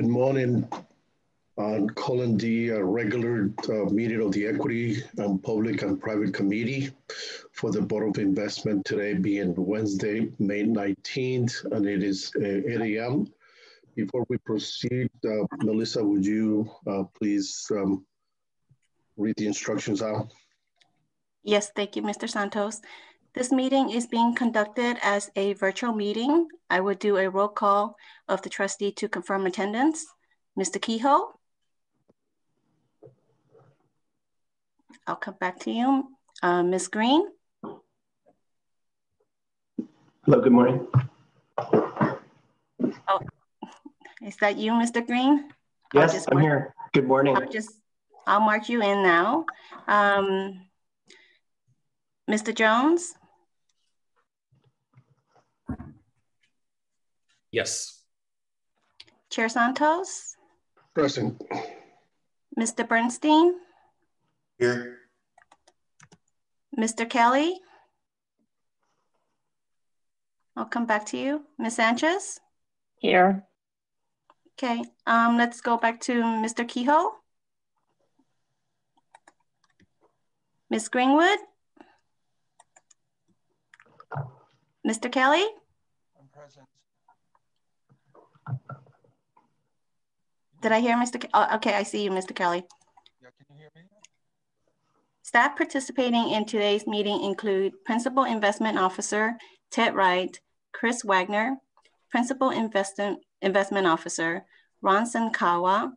Good morning. I'm calling the regular uh, meeting of the Equity and Public and Private Committee for the Board of Investment today being Wednesday, May 19th, and it is uh, 8 a.m. Before we proceed, uh, Melissa, would you uh, please um, read the instructions out? Yes, thank you, Mr. Santos. This meeting is being conducted as a virtual meeting. I will do a roll call of the trustee to confirm attendance. Mr. Kehoe? I'll come back to you. Uh, Ms. Green? Hello, good morning. Oh, is that you, Mr. Green? Yes, I'm here. Good morning. I'll just, I'll mark you in now. Um, Mr. Jones? Yes. Chair Santos? Present. Mr. Bernstein? Here. Mr. Kelly? I'll come back to you. Ms. Sanchez? Here. Okay, um, let's go back to Mr. Kehoe. Ms. Greenwood? Mr. Kelly? I'm present. Did I hear Mr. Ke oh, okay, I see you, Mr. Kelly. Yeah, can you hear me? Staff participating in today's meeting include Principal Investment Officer Ted Wright, Chris Wagner, Principal Investment, Investment Officer Ron Senkandwa,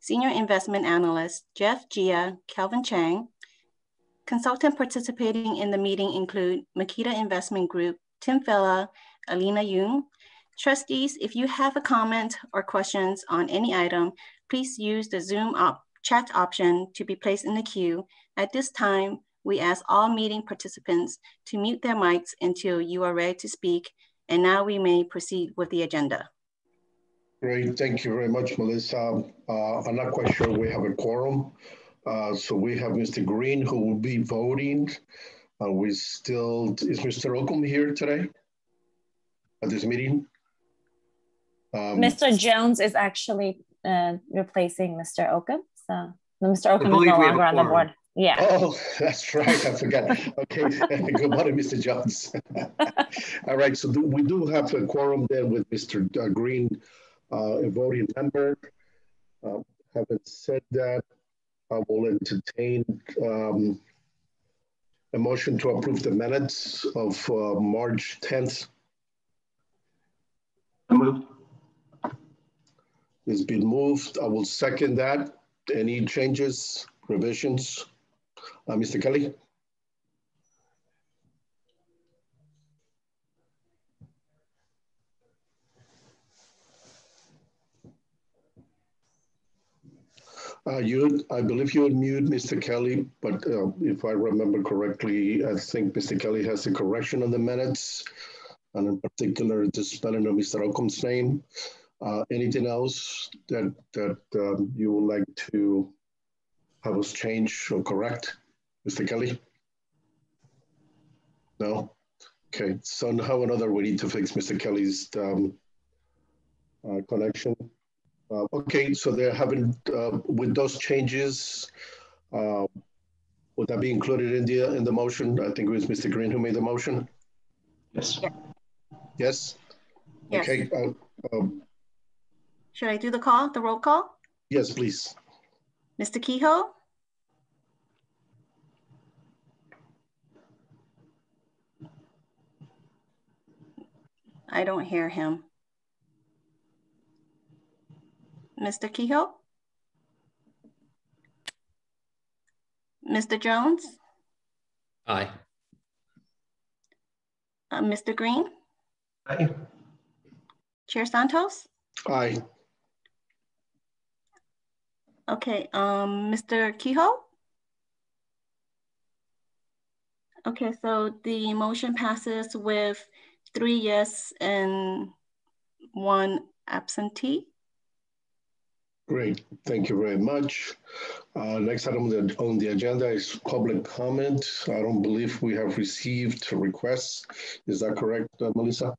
Senior Investment Analyst Jeff Gia, Calvin Chang. Consultant participating in the meeting include Meketa Investment Group, Tim Filla, Alina Yoon, Trustees, if you have a comment or questions on any item, please use the Zoom op chat option to be placed in the queue. At this time, we ask all meeting participants to mute their mics until you are ready to speak. And now we may proceed with the agenda. Great, thank you very much, Melissa. Uh, I'm not quite sure we have a quorum. Uh, so we have Mr. Green who will be voting. Uh, we still, is Mr. Oakham here today at this meeting? Um, Mr. Jones is actually uh, replacing Mr. Oakham. So Mr. Oakham is no longer on the board. Yeah. Oh, that's right. I forgot. okay. Good morning, Mr. Jones. All right. So do, we do have a quorum then with Mr. Uh, Green, uh, a voting member. Uh, having said that, I will entertain um, a motion to approve the minutes of uh, March 10th. I moved. It's been moved. I will second that. Any changes, revisions? Uh, Mr. Kelly? Uh, you, I believe you mute Mr. Kelly, but uh, if I remember correctly, I think Mr. Kelly has a correction on the minutes, and in particular, the spelling of Mr. Oakham's name. Uh, anything else that that um, you would like to have us change or correct, Mr. Kelly? No? Okay, So or another we need to fix Mr. Kelly's um, uh, connection. Uh, okay, so they're having, uh, with those changes, uh, would that be included in the in the motion? I think it was Mr. Green who made the motion. Yes. Yes. yes. Okay. Uh, um, should I do the call, the roll call? Yes, please. Mr. Kehoe? I don't hear him. Mr. Kehoe? Mr. Jones? Aye. Uh, Mr. Green? Aye. Chair Santos? Aye. Okay, um, Mr. Kehoe? Okay, so the motion passes with three yes and one absentee. Great, thank you very much. Uh, next item on the, on the agenda is public comment. I don't believe we have received requests. Is that correct, uh, Melissa?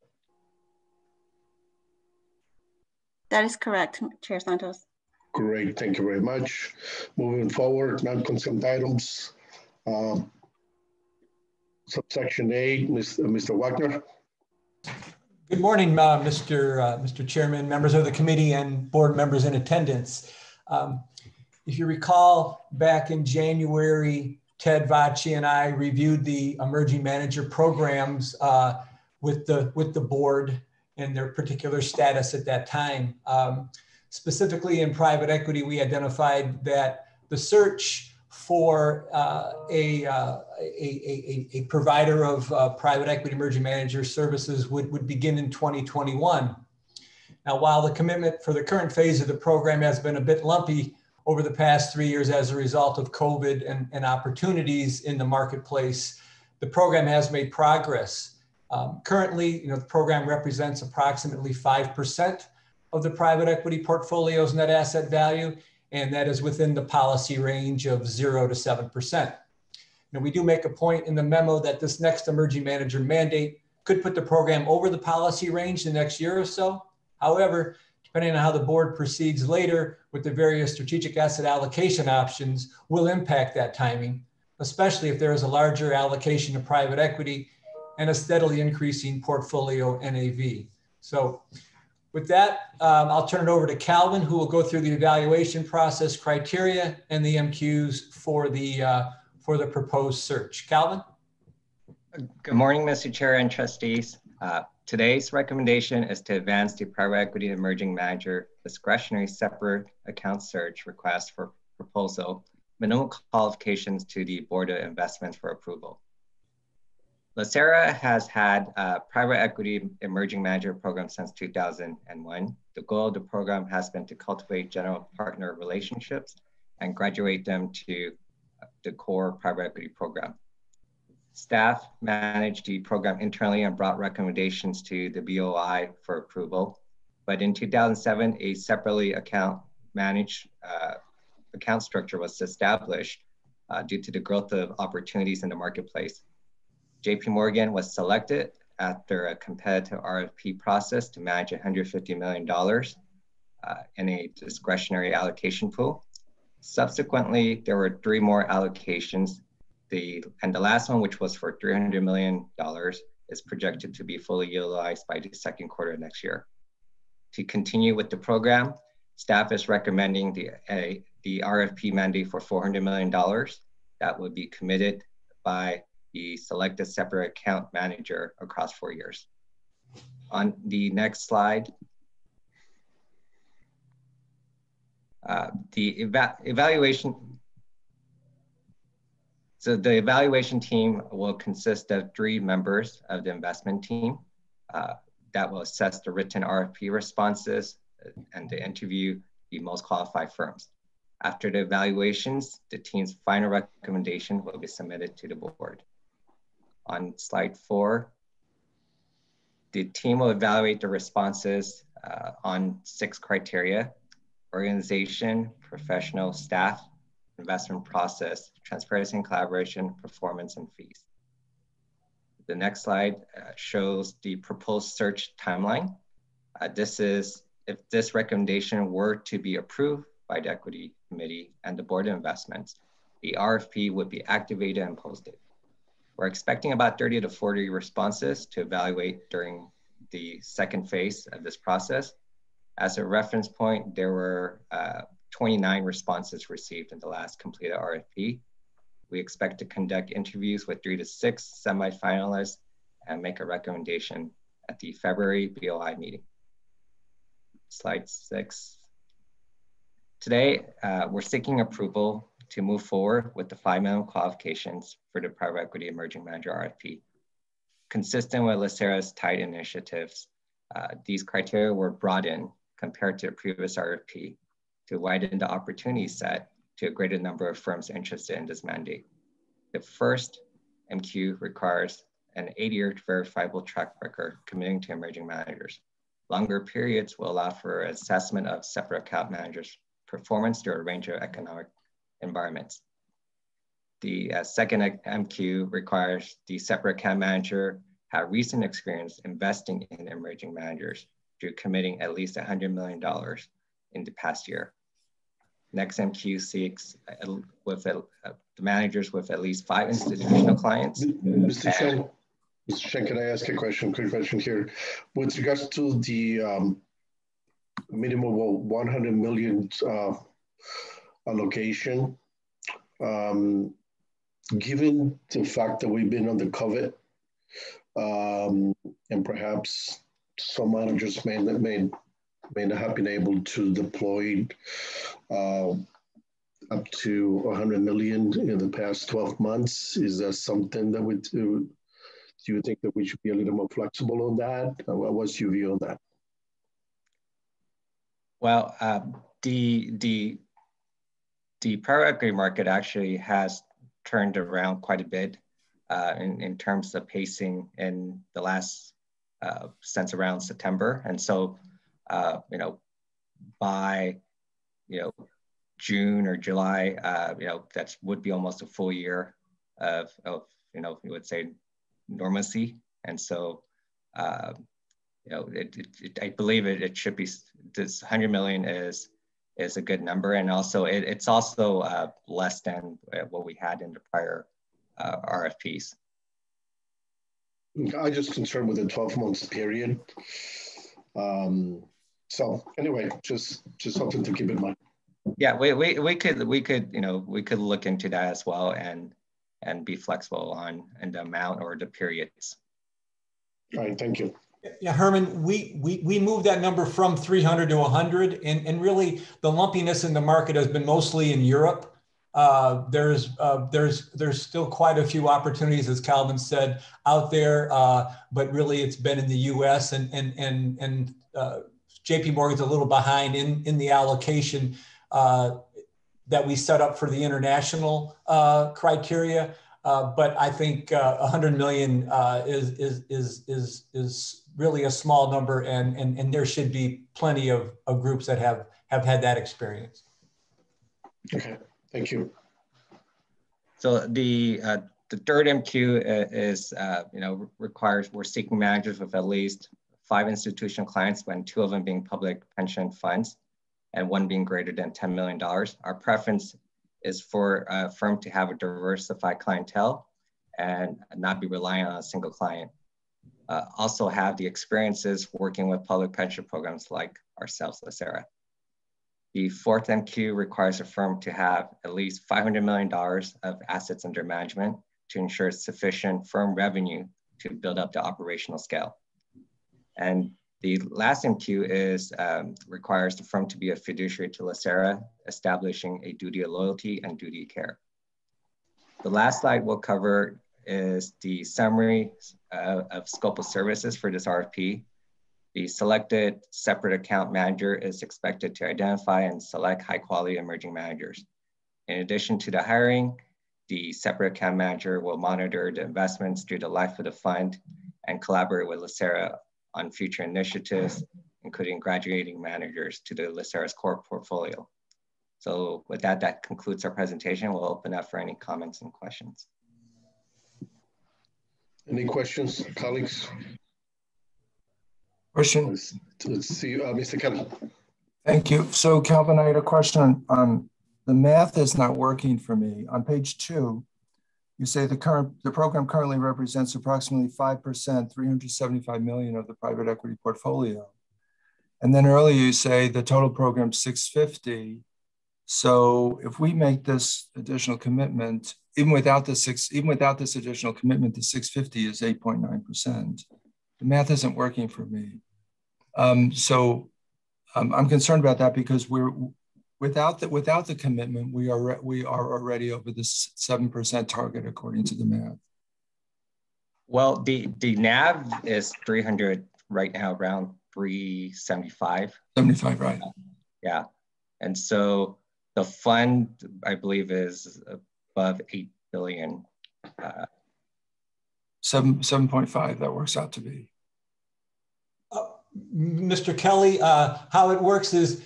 That is correct, Chair Santos. Great, thank you very much. Moving forward, non-consent items. Um, subsection A, Mr. Mr. Wagner. Good morning, uh, Mr. Uh, Mr. Chairman, members of the committee, and board members in attendance. Um, if you recall, back in January, Ted Vachi and I reviewed the emerging manager programs uh, with the with the board and their particular status at that time. Um, specifically in private equity, we identified that the search for uh, a, uh, a, a, a, provider of uh, private equity emerging manager services would, would begin in 2021. Now, while the commitment for the current phase of the program has been a bit lumpy over the past three years as a result of COVID and, and opportunities in the marketplace, the program has made progress. Um, currently, you know, the program represents approximately 5% of the private equity portfolio's net asset value, and that is within the policy range of zero to 7%. Now, we do make a point in the memo that this next emerging manager mandate could put the program over the policy range the next year or so. However, depending on how the board proceeds later with the various strategic asset allocation options, will impact that timing, especially if there is a larger allocation to private equity and a steadily increasing portfolio NAV. So with that, um, I'll turn it over to Calvin, who will go through the evaluation process criteria and the MQs for the, uh, for the proposed search. Calvin? Good morning, Mr. Chair and trustees. Uh, today's recommendation is to advance the private equity emerging manager discretionary separate account search request for proposal, minimum qualifications to the Board of Investments for approval. Lacera has had a private equity emerging manager program since 2001. The goal of the program has been to cultivate general partner relationships and graduate them to the core private equity program. Staff managed the program internally and brought recommendations to the BOI for approval. But in 2007, a separately account managed uh, account structure was established uh, due to the growth of opportunities in the marketplace. JP Morgan was selected after a competitive RFP process to manage $150 million uh, in a discretionary allocation pool. Subsequently, there were three more allocations. The, and the last one, which was for $300 million, is projected to be fully utilized by the second quarter of next year. To continue with the program, staff is recommending the, a, the RFP mandate for $400 million that would be committed by the select a separate account manager across four years. On the next slide, uh, the eva evaluation, so the evaluation team will consist of three members of the investment team uh, that will assess the written RFP responses and to interview the most qualified firms. After the evaluations, the team's final recommendation will be submitted to the board on slide four. The team will evaluate the responses uh, on six criteria, organization, professional staff, investment process, transparency and collaboration, performance, and fees. The next slide uh, shows the proposed search timeline. Uh, this is, if this recommendation were to be approved by the equity committee and the board of investments, the RFP would be activated and posted. We're expecting about 30 to 40 responses to evaluate during the second phase of this process. As a reference point, there were uh, 29 responses received in the last completed RFP. We expect to conduct interviews with three to six semifinalists and make a recommendation at the February BOI meeting. Slide six. Today, uh, we're seeking approval to move forward with the five minimum qualifications for the private equity emerging manager RFP. Consistent with Lacera's TIDE initiatives, uh, these criteria were in compared to the previous RFP to widen the opportunity set to a greater number of firms interested in this mandate. The first MQ requires an eight-year verifiable track record committing to emerging managers. Longer periods will allow for assessment of separate account managers' performance through a range of economic environments. The uh, second MQ requires the separate account manager have recent experience investing in emerging managers through committing at least $100 million in the past year. Next MQ seeks uh, with uh, the managers with at least five institutional clients. Mr. Chen, Mr. Chen, can I ask a question, quick question here? With regards to the um, minimum of 100 million uh, allocation, um, given the fact that we've been under COVID, um, and perhaps some managers may, may may not have been able to deploy uh, up to 100 million in the past 12 months. Is that something that we do? Do you think that we should be a little more flexible on that? What's your view on that? Well, uh, the the the private equity market actually has turned around quite a bit uh, in in terms of pacing in the last uh, since around September, and so uh, you know, by, you know, June or July, uh, you know, that would be almost a full year of, of you know, you would say normalcy. And so, uh, you know, it, it, it, I believe it, it should be, this 100 million is, is a good number. And also it, it's also uh, less than what we had in the prior uh, RFPs. I just concerned with the 12 months period. Um, so anyway, just just something to keep in mind. Yeah, we, we, we could we could you know we could look into that as well and and be flexible on and the amount or the periods. All right, thank you. Yeah, Herman, we, we, we moved that number from 300 to 100, and, and really the lumpiness in the market has been mostly in Europe. Uh, there's uh, there's there's still quite a few opportunities, as Calvin said, out there, uh, but really it's been in the U.S. and and and and uh, JP Morgan's a little behind in, in the allocation uh, that we set up for the international uh, criteria. Uh, but I think uh, 100 million uh, is, is, is, is, is really a small number and, and, and there should be plenty of, of groups that have, have had that experience. Okay, thank you. So the, uh, the third MQ is, you know, requires, we're seeking managers with at least five institutional clients when two of them being public pension funds and one being greater than $10 million. Our preference is for a firm to have a diversified clientele and not be reliant on a single client. Uh, also have the experiences working with public pension programs like ourselves, Lacera. The fourth MQ requires a firm to have at least $500 million of assets under management to ensure sufficient firm revenue to build up the operational scale. And the last MQ is um, requires the firm to be a fiduciary to Lacera, establishing a duty of loyalty and duty of care. The last slide we'll cover is the summary uh, of scope of services for this RFP. The selected separate account manager is expected to identify and select high quality emerging managers. In addition to the hiring, the separate account manager will monitor the investments through the life of the fund and collaborate with Lacera on future initiatives, including graduating managers to the Lacera's core portfolio. So with that, that concludes our presentation. We'll open up for any comments and questions. Any questions, colleagues? Question. Let's, let's see, uh, Mr. Kelly. Thank you. So Calvin, I had a question on, on the math is not working for me. On page two, you say the current the program currently represents approximately 5%, 375 million of the private equity portfolio. And then earlier you say the total program 650. So if we make this additional commitment, even without the six, even without this additional commitment, the 650 is 8.9%. The math isn't working for me. Um, so um, I'm concerned about that because we're Without the, without the commitment, we are, we are already over the 7% target according to the math. Well, the, the NAV is 300 right now, around 375. 75, right. Yeah. And so the fund, I believe, is above 8 billion. Uh, Seven, 7.5, that works out to be. Uh, Mr. Kelly, uh, how it works is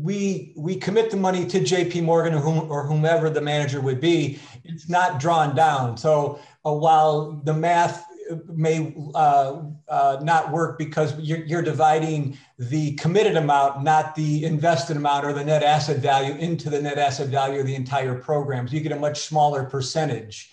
we we commit the money to JP Morgan or, whom, or whomever the manager would be. It's not drawn down. So uh, while the math may uh, uh, not work because you're, you're, dividing the committed amount, not the invested amount or the net asset value into the net asset value of the entire program. So you get a much smaller percentage.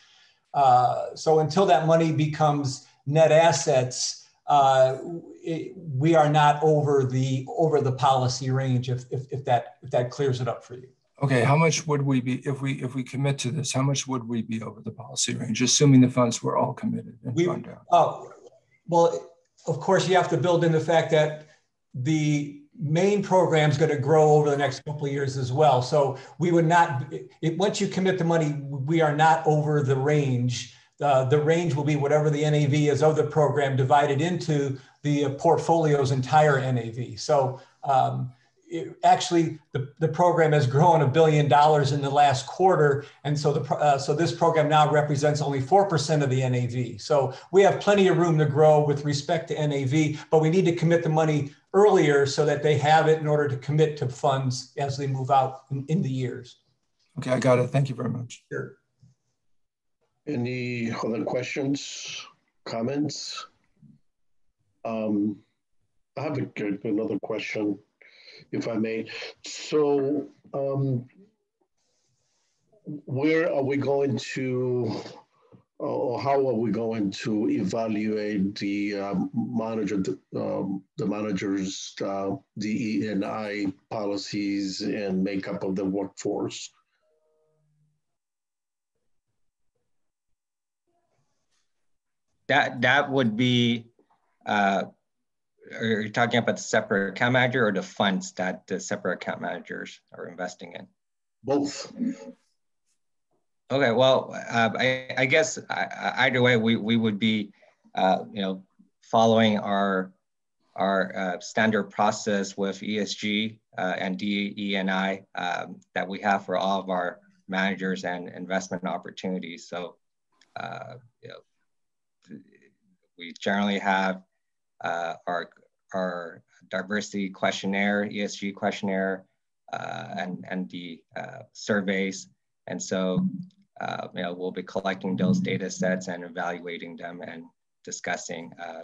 Uh, so until that money becomes net assets, uh, it, we are not over the over the policy range. If, if, if that if that clears it up for you. Okay, how much would we be if we if we commit to this? How much would we be over the policy range, assuming the funds were all committed and we, Oh, well, of course, you have to build in the fact that the main program is going to grow over the next couple of years as well. So we would not, it, once you commit the money, we are not over the range. Uh, the range will be whatever the NAV is of the program divided into the portfolio's entire NAV. So um, it, actually the, the program has grown a billion dollars in the last quarter. And so, the, uh, so this program now represents only 4% of the NAV. So we have plenty of room to grow with respect to NAV, but we need to commit the money earlier so that they have it in order to commit to funds as they move out in, in the years. Okay, I got it. Thank you very much. Sure. Any other questions, comments? Um, I have a, another question if I may. So, um, where are we going to, or how are we going to evaluate the um, manager, um, the managers, uh, ENI policies and makeup of the workforce? That that would be uh, are you talking about the separate account manager or the funds that the separate account managers are investing in? Both. Okay, well, uh, I, I, guess either way, we, we would be, uh, you know, following our our uh, standard process with ESG uh, and DENI um, that we have for all of our managers and investment opportunities. So, uh, you know, we generally have uh, our, our diversity questionnaire, ESG questionnaire, uh, and, and the uh, surveys. And so, uh, you know, we'll be collecting those data sets and evaluating them and discussing uh,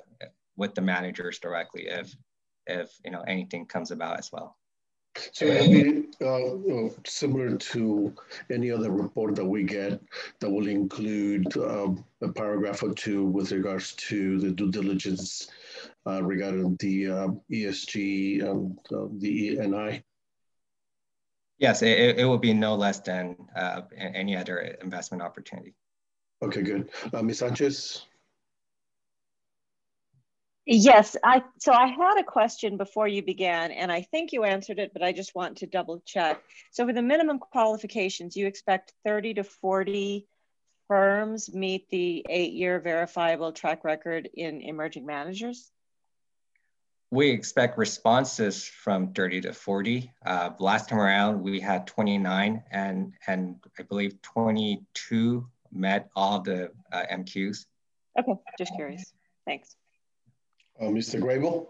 with the managers directly if, if, you know, anything comes about as well. So it'll be uh, similar to any other report that we get that will include um, a paragraph or two with regards to the due diligence uh, regarding the uh, ESG and the ENI? Yes, it, it will be no less than uh, any other investment opportunity. Okay, good. Uh, Ms. Sanchez? Yes, I so I had a question before you began, and I think you answered it, but I just want to double check. So, for the minimum qualifications, you expect 30 to 40 firms meet the eight-year verifiable track record in emerging managers? we expect responses from 30 to 40. Uh, last time around, we had 29 and, and I believe 22 met all the uh, MQs. Okay, just curious. Thanks. Uh, Mr. Grabel?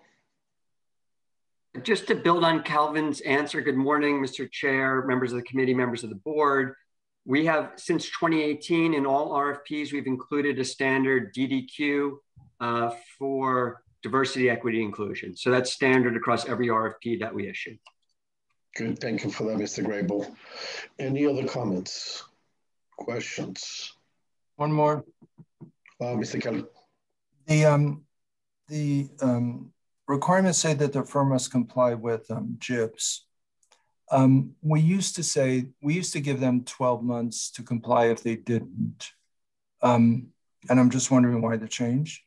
Just to build on Calvin's answer, good morning, Mr. Chair, members of the committee, members of the board. We have, since 2018, in all RFPs, we've included a standard DDQ uh, for diversity, equity, inclusion. So that's standard across every RFP that we issue. Good, thank you for that, Mr. Grabel. Any other comments, questions? One more. Uh, Mr. Kelly. The, um, the um, requirements say that the firm must comply with um, GIPS. Um, we used to say, we used to give them 12 months to comply if they didn't. Um, and I'm just wondering why the change?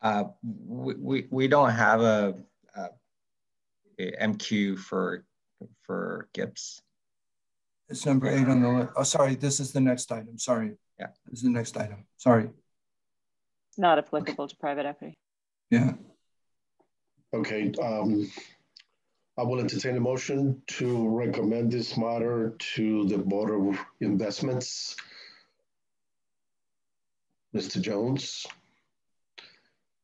Uh, we, we, don't have a, a, MQ for for GIPS. It's number eight on the list. Oh, sorry, this is the next item. Sorry. Yeah. This is the next item. Sorry. Not applicable to private equity. Yeah. Okay. Um, I will entertain a motion to recommend this matter to the Board of Investments. Mr. Jones.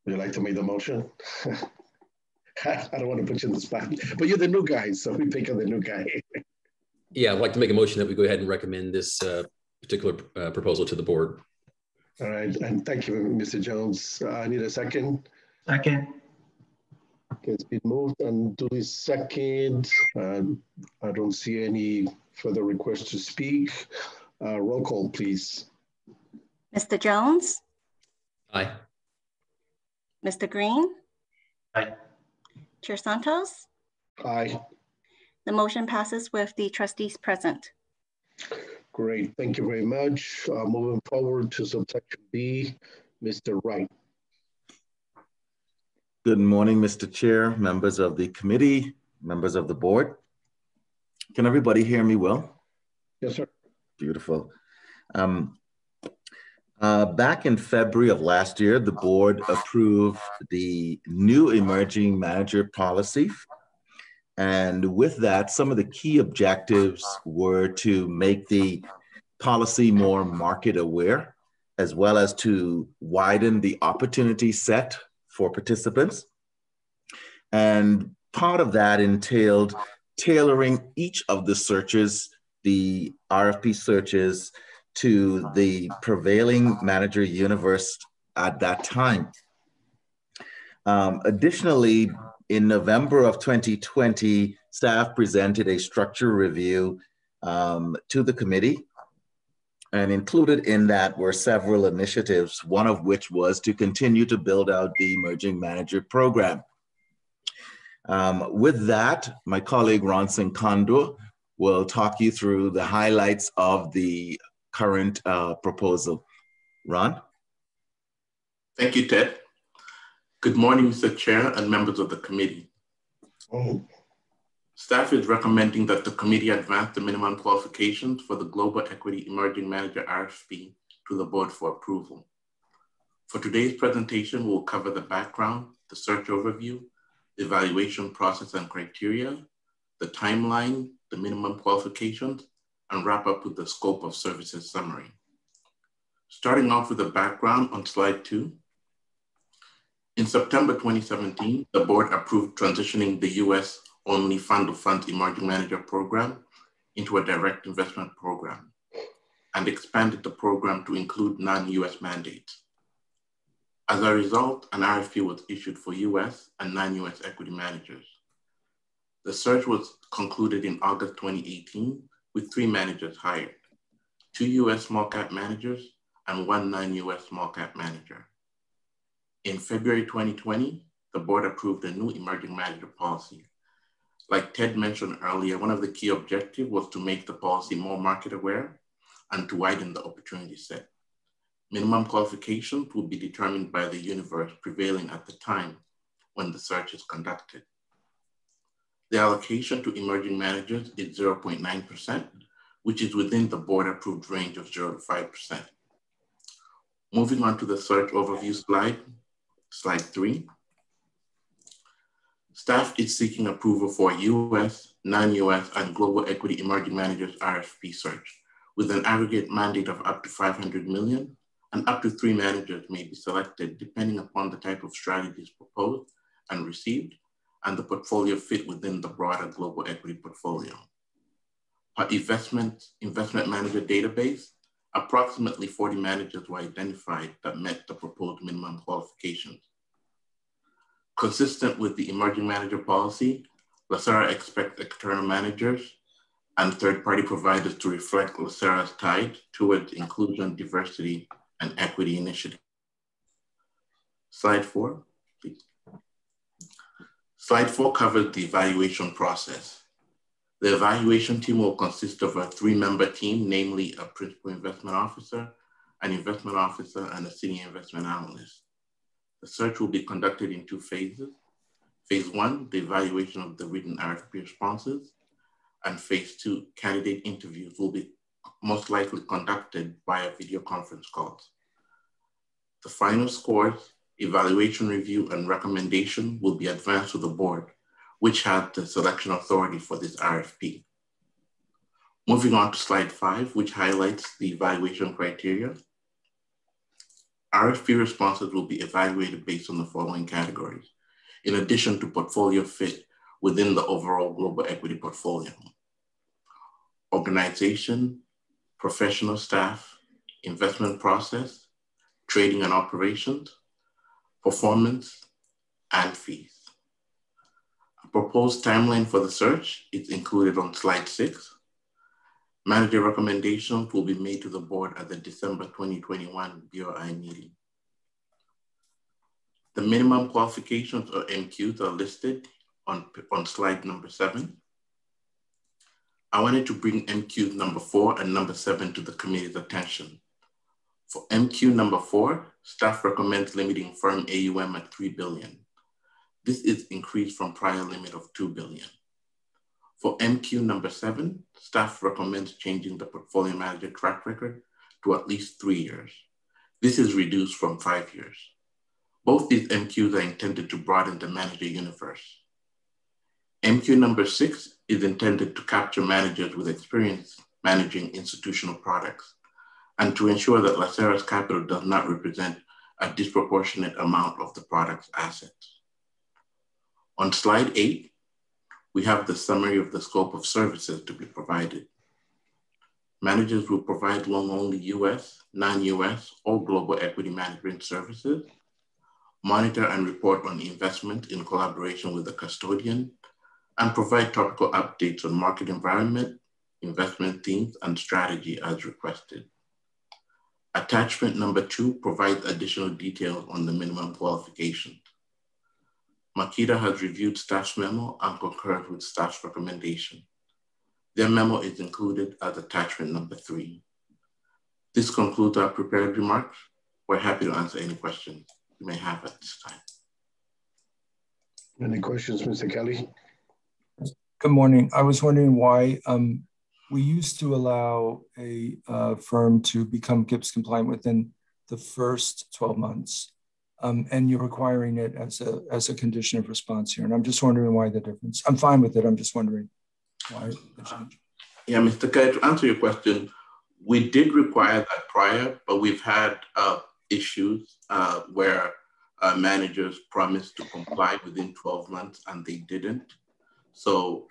Would you like to make the motion? I don't want to put you in the spot, but you're the new guy, so we pick on the new guy. yeah, I'd like to make a motion that we go ahead and recommend this uh, particular uh, proposal to the board. All right, and thank you, Mr. Jones. Uh, I need a second. Second. Okay, it's been moved and duly second. Uh, I don't see any further requests to speak. Uh, roll call, please. Mr. Jones? Aye. Mr. Green? Aye. Chair Santos? Aye. The motion passes with the trustees present. Great, thank you very much. Uh, moving forward to subsection B, Mr. Wright. Good morning, Mr. Chair, members of the committee, members of the board. Can everybody hear me well? Yes, sir. Beautiful. Um, uh, back in February of last year, the board approved the new emerging manager policy. And with that, some of the key objectives were to make the policy more market aware, as well as to widen the opportunity set for participants. And part of that entailed tailoring each of the searches, the RFP searches, to the prevailing manager universe at that time. Um, additionally, in November of 2020, staff presented a structure review um, to the committee. And included in that were several initiatives, one of which was to continue to build out the emerging manager program. Um, with that, my colleague Ron Senkandwa will talk you through the highlights of the current uh, proposal. Ron? Thank you, Ted. Good morning, Mr. Chair and members of the committee. Oh. Staff is recommending that the committee advance the minimum qualifications for the Global Equity Emerging Manager RFP to the board for approval. For today's presentation, we'll cover the background, the search overview, the evaluation process and criteria, the timeline, the minimum qualifications, and wrap up with the scope of services summary. Starting off with the background on slide two. In September 2017, the board approved transitioning the US only fund of funds emerging manager program into a direct investment program and expanded the program to include non-US mandates. As a result, an RFP was issued for US and non-US equity managers. The search was concluded in August 2018 with three managers hired, two US small cap managers and one non-US small cap manager. In February 2020, the board approved a new emerging manager policy. Like Ted mentioned earlier, one of the key objectives was to make the policy more market aware and to widen the opportunity set. Minimum qualifications will be determined by the universe prevailing at the time when the search is conducted. The allocation to emerging managers is 0.9%, which is within the board approved range of 0 to 5%. Moving on to the search overview slide, slide three. Staff is seeking approval for US, non-US, and global equity emerging managers RFP search with an aggregate mandate of up to 500 million and up to three managers may be selected depending upon the type of strategies proposed and received and the portfolio fit within the broader global equity portfolio. Our investment, investment manager database, approximately 40 managers were identified that met the proposed minimum qualifications. Consistent with the emerging manager policy, Lacera expects external managers and third-party providers to reflect Lacera's tide towards inclusion, diversity, and equity initiatives. Slide four, please. Slide four covers the evaluation process. The evaluation team will consist of a three-member team, namely a principal investment officer, an investment officer, and a senior investment analyst. The search will be conducted in two phases. Phase one, the evaluation of the written RFP responses, and phase two, candidate interviews will be most likely conducted via video conference calls. The final scores evaluation review and recommendation will be advanced to the board, which had the selection authority for this RFP. Moving on to slide five, which highlights the evaluation criteria. RFP responses will be evaluated based on the following categories, in addition to portfolio fit within the overall global equity portfolio. Organization, professional staff, investment process, trading and operations, performance, and fees. Proposed timeline for the search is included on slide six. Manager recommendations will be made to the board at the December 2021 BOI meeting. The minimum qualifications or MQs are listed on, on slide number seven. I wanted to bring MQ number four and number seven to the committee's attention. For MQ number four, staff recommends limiting firm AUM at 3 billion. This is increased from prior limit of 2 billion. For MQ number seven, staff recommends changing the portfolio manager track record to at least three years. This is reduced from five years. Both these MQs are intended to broaden the manager universe. MQ number six is intended to capture managers with experience managing institutional products and to ensure that Laceras Capital does not represent a disproportionate amount of the product's assets. On slide eight, we have the summary of the scope of services to be provided. Managers will provide long-only US, non-US, or global equity management services, monitor and report on investment in collaboration with the custodian, and provide topical updates on market environment, investment themes, and strategy as requested. Attachment number two provides additional details on the minimum qualifications. Meketa has reviewed staff's memo and concurred with staff's recommendation. Their memo is included as attachment number three. This concludes our prepared remarks. We're happy to answer any questions you may have at this time. Any questions, Mr. Kelly? Good morning. I was wondering why um, we used to allow a uh, firm to become GIPS compliant within the first 12 months. Um, and you're requiring it as a, as a condition of response here. And I'm just wondering why the difference. I'm fine with it. I'm just wondering why the change. Yeah, Mr. Kelly, to answer your question, we did require that prior, but we've had uh, issues uh, where uh, managers promised to comply within 12 months and they didn't. So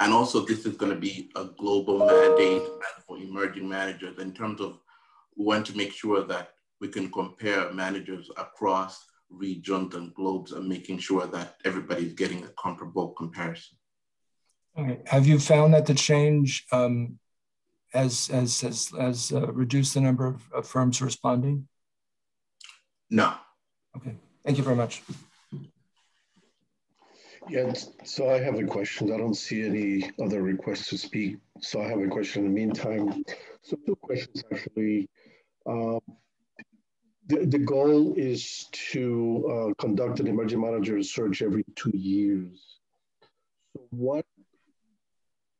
and also this is going to be a global mandate for emerging managers in terms of we want to make sure that we can compare managers across regions and globes and making sure that everybody's getting a comparable comparison. Okay. Have you found that the change um, has, has, has, has uh, reduced the number of, of firms responding? No. Okay. Thank you very much. Yeah, so I have a question. I don't see any other requests to speak. So I have a question in the meantime. So two questions actually. Um, the, the goal is to uh, conduct an emerging manager search every two years. So what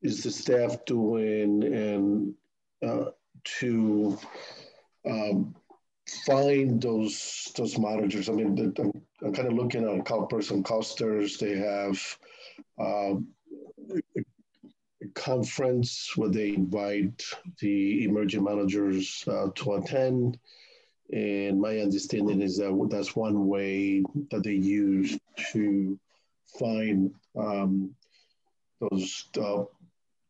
is the staff doing and uh, to um, find those those managers? I mean, I'm, I'm kind of looking at CalPERS and CalSTRS. They have a, a conference where they invite the emerging managers uh, to attend. And my understanding is that that's one way that they use to find um, those uh,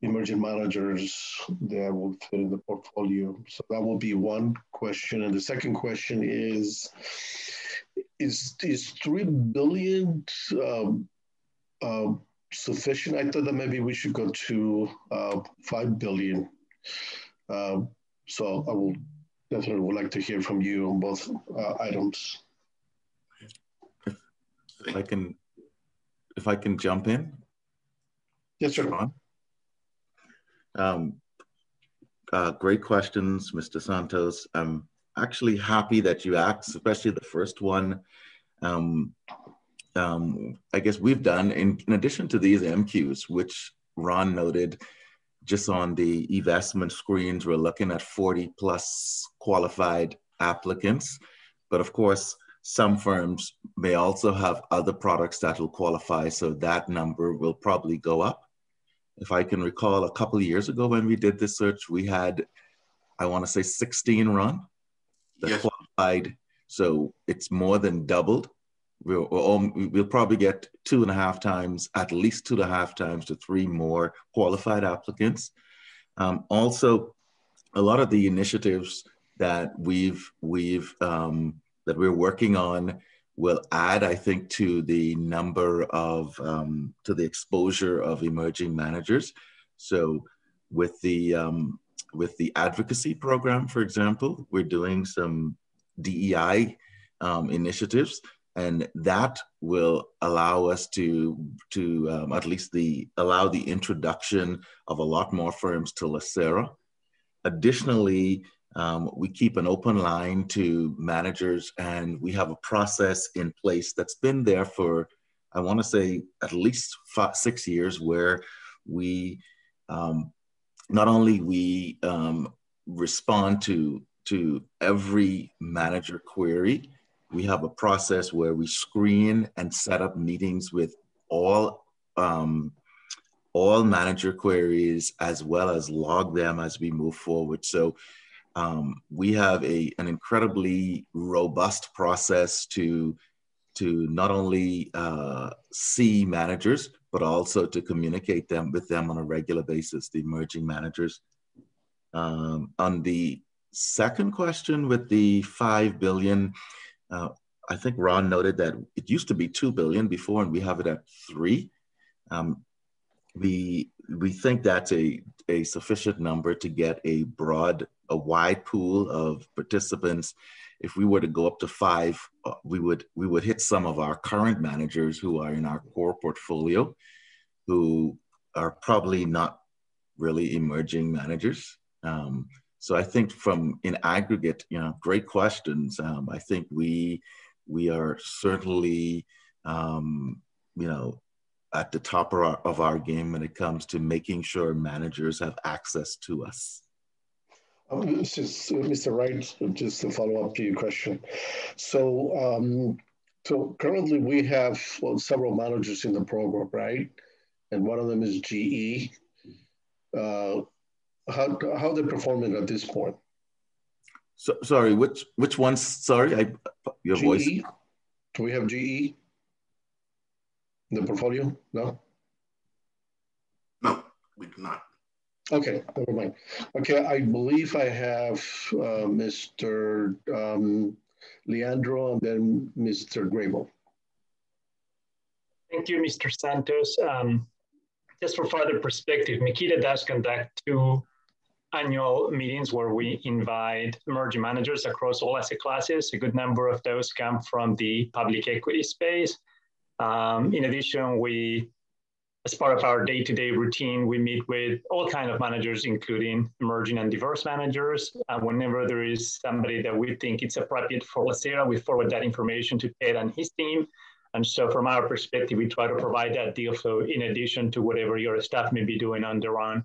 emerging managers that will fit in the portfolio. So that will be one question. And the second question is, is, is 3 billion um, uh, sufficient? I thought that maybe we should go to uh, 5 billion. Uh, so I will definitely would like to hear from you on both uh, items. If I can, if I can jump in. Yes, sir. Um, uh, great questions, Mr. Santos. I'm actually happy that you asked, especially the first one. Um, um, I guess we've done, in, in addition to these MQs, which Ron noted, just on the investment screens, we're looking at 40 plus qualified applicants. But of course, some firms may also have other products that will qualify, so that number will probably go up if I can recall, a couple of years ago when we did this search, we had, I want to say, 16 run that yes. qualified. So it's more than doubled. We'll, we'll probably get two and a half times, at least two and a half times to three more qualified applicants. Um, also, a lot of the initiatives that we've we've um, that we're working on will add, I think, to the number of um, to the exposure of emerging managers. So, with the um, with the advocacy program, for example, we're doing some DEI um, initiatives, and that will allow us to to um, at least the allow the introduction of a lot more firms to LACERA. Additionally, um, we keep an open line to managers, and we have a process in place that's been there for, I want to say, at least five, six years, where we um, not only we um, respond to to every manager query, we have a process where we screen and set up meetings with all um, all manager queries as well as log them as we move forward. So um, we have a, an incredibly robust process to, to not only uh, see managers, but also to communicate them with them on a regular basis, the emerging managers. Um, on the second question with the 5 billion, uh, I think Ron noted that it used to be 2 billion before and we have it at three. Um, we, we think that's a, a sufficient number to get a broad a wide pool of participants. If we were to go up to five, uh, we would we would hit some of our current managers who are in our core portfolio, who are probably not really emerging managers. Um, so I think from in aggregate, you know, great questions. Um, I think we we are certainly um, you know at the top of our, of our game when it comes to making sure managers have access to us. Um, this is uh, Mr. Wright, just to follow up to your question. So, um, so currently we have well, several managers in the program, right? And one of them is GE. Uh, how how they performing at this point? So, sorry, which which ones? Sorry, I your GE? voice. Do we have GE the portfolio? No. No, we do not. Okay, never mind. Okay, I believe I have uh, Mr. Um, Leandro and then Mr. Grabel. Thank you, Mr. Santos. Um, just for further perspective, Meketa does conduct two annual meetings where we invite emerging managers across all asset classes. A good number of those come from the public equity space. Um, in addition, we as part of our day-to-day routine, we meet with all kinds of managers, including emerging and diverse managers. And whenever there is somebody that we think it's appropriate for LACERA, we forward that information to Ted and his team. And so from our perspective, we try to provide that deal flow in addition to whatever your staff may be doing on their own.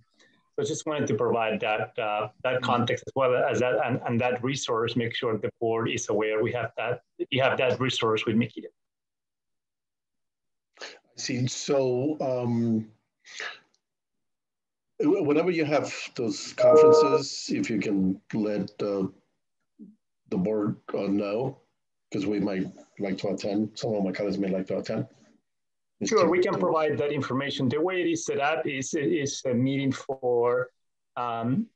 So I just wanted to provide that uh, that context as well as that and, and that resource, make sure the board is aware we have that you have that resource with Meketa see. So um, whenever you have those conferences, if you can let uh, the board uh, know, because we might like to attend. Some of my colleagues may like to attend. Sure, we can provide that information. The way it is set up is, is a meeting for um,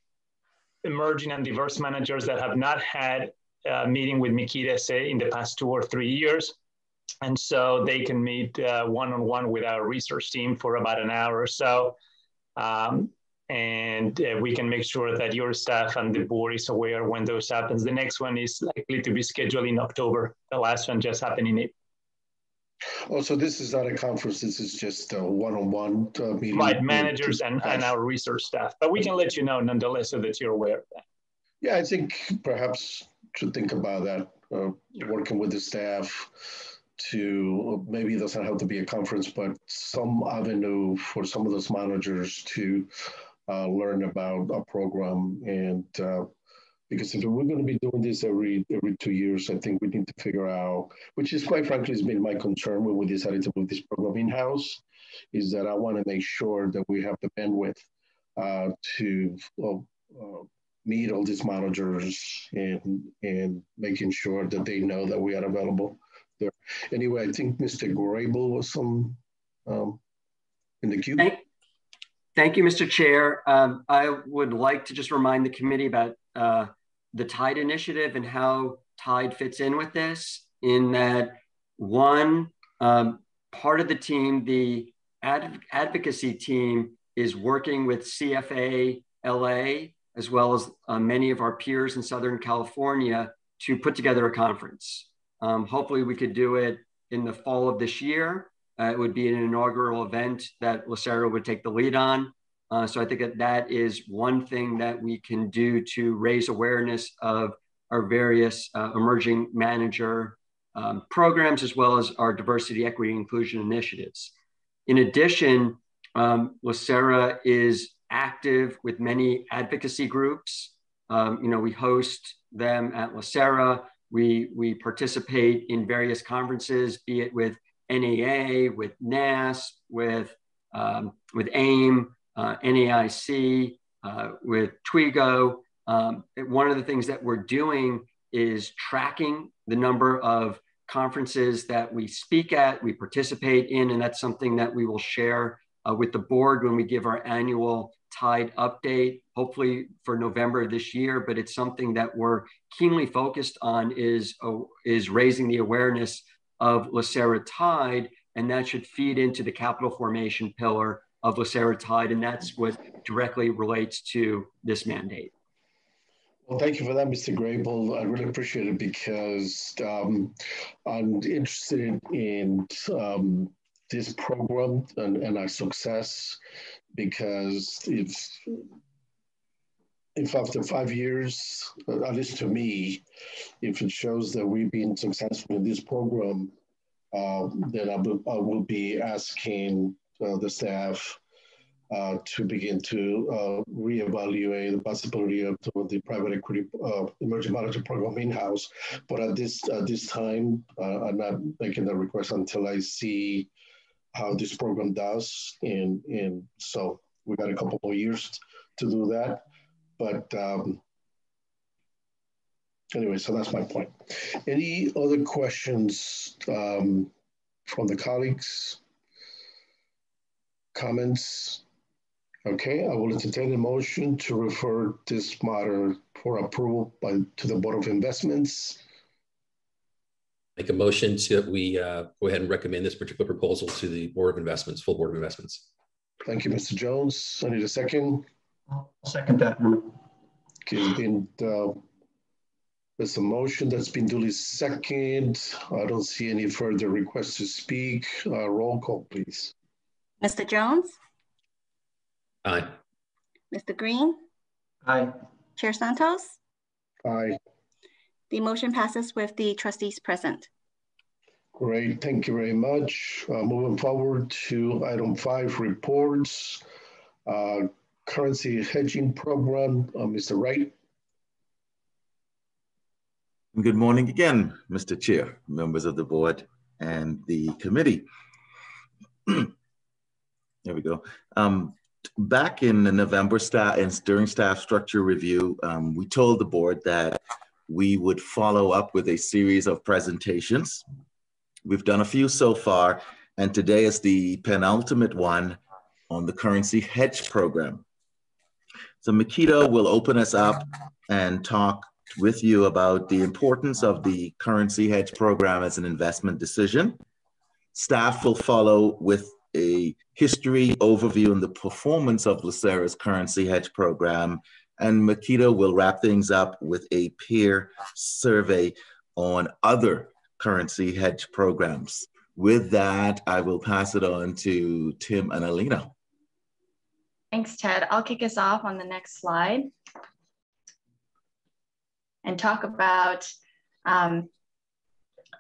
emerging and diverse managers that have not had a meeting with Meketa, say, in the past two or three years. And so they can meet one on one with our research team for about an hour or so. Um, and uh, we can make sure that your staff and the board is aware when those happens. The next one is likely to be scheduled in October. The last one just happened in April. Oh, so this is not a conference. This is just a one-on-one uh, meeting. Right, managers and, and our research staff. But we can let you know nonetheless so that you're aware of that. Yeah, I think perhaps should think about that, uh, working with the staff, to maybe it doesn't have to be a conference, but some avenue for some of those managers to uh, learn about a program. And uh, because if we're going to be doing this every every two years, I think we need to figure out, which is quite frankly has been my concern when we decided to move this program in house, is that I want to make sure that we have the bandwidth uh, to. Uh, meet all these managers and and making sure that they know that we are available there. Anyway, I think Mr. Grabel was some um, in the queue. Thank, thank you, Mr. Chair. Um, I would like to just remind the committee about uh, the TIDE initiative and how TIDE fits in with this in that one um, part of the team, the ad advocacy team is working with CFA LA, as well as uh, many of our peers in Southern California to put together a conference. Um, hopefully we could do it in the fall of this year. Uh, it would be an inaugural event that LACERA would take the lead on. Uh, so I think that that is one thing that we can do to raise awareness of our various uh, emerging manager um, programs, as well as our diversity, equity, inclusion initiatives. In addition, um, LACERA is active with many advocacy groups. Um, you know, we host them at LACERA. We, we participate in various conferences, be it with NAA, with NAS, with, um, with AIM, NAIC, uh, with TWIGO. Um, one of the things that we're doing is tracking the number of conferences that we speak at, we participate in, and that's something that we will share uh, with the board when we give our annual Tide update, hopefully for November this year. But it's something that we're keenly focused on is, uh, is raising the awareness of LACERA Tide, and that should feed into the capital formation pillar of LACERA Tide, and that's what directly relates to this mandate. Well, thank you for that, Mr. Grabel. I really appreciate it because um, I'm interested in um, this program and, and our success because if if after five years, at least to me, if it shows that we've been successful in this program, uh, then I I will be asking uh, the staff uh, to begin to uh, reevaluate the possibility of the private equity uh, emerging manager program in-house. But at this at this time, uh, I'm not making that request until I see how this program does. And, and so we got a couple more years to do that. But um, anyway, so that's my point. Any other questions um, from the colleagues? Comments? Okay, I will entertain a motion to refer this matter for approval by to the Board of Investments make a motion so that we uh, go ahead and recommend this particular proposal to the Board of Investments, full Board of Investments. Thank you, Mr. Jones. I need a second. I'll second that. Okay, been, uh, there's a motion that's been duly seconded. I don't see any further requests to speak. Uh, roll call, please. Mr. Jones? Aye. Mr. Green? Aye. Chair Santos? Aye. The motion passes with the trustees present. Great, thank you very much. Uh, moving forward to item five, reports. Uh, currency hedging program, uh, Mr. Wright. Good morning again, Mr. Chair, members of the board and the committee. there we go. Um, back in the November staff and during staff structure review, um, we told the board that we would follow up with a series of presentations. We've done a few so far, and today is the penultimate one on the currency hedge program. So Meketa will open us up and talk with you about the importance of the currency hedge program as an investment decision. Staff will follow with a history overview and the performance of LACERA's currency hedge program and Meketa will wrap things up with a peer survey on other currency hedge programs. With that, I will pass it on to Tim and Alina. Thanks, Ted. I'll kick us off on the next slide and talk about um,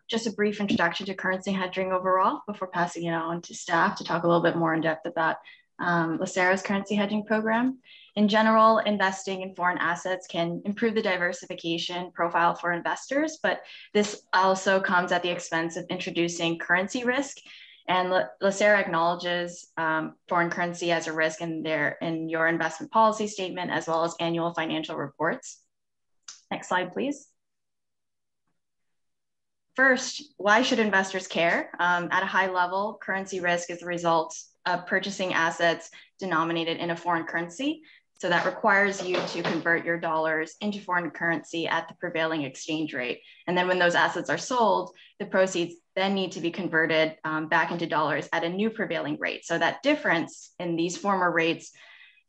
just a brief introduction to currency hedging overall before passing it on to staff to talk a little bit more in depth about um, currency hedging program. In general, investing in foreign assets can improve the diversification profile for investors, but this also comes at the expense of introducing currency risk. And LACERA acknowledges um, foreign currency as a risk in their in your investment policy statement as well as annual financial reports. Next slide, please. First, why should investors care? Um, at a high level, currency risk is the result of purchasing assets denominated in a foreign currency. So that requires you to convert your dollars into foreign currency at the prevailing exchange rate. And then when those assets are sold, the proceeds then need to be converted um, back into dollars at a new prevailing rate. So that difference in these former rates,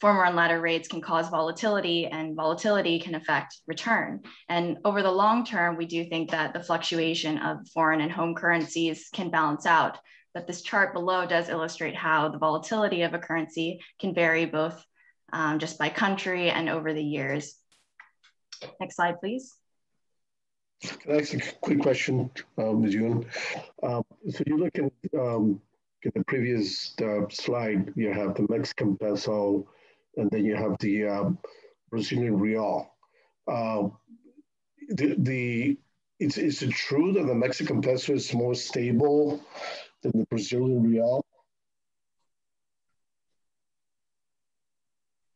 former and latter rates can cause volatility and volatility can affect return. And over the long term, we do think that the fluctuation of foreign and home currencies can balance out. But this chart below does illustrate how the volatility of a currency can vary both um, just by country and over the years. Next slide, please. Can I ask a quick question, um, Ms. Yuen? Um, so you look at um, in the previous uh, slide, you have the Mexican peso, and then you have the um, Brazilian real. Uh, the, the is, is it true that the Mexican peso is more stable than the Brazilian real?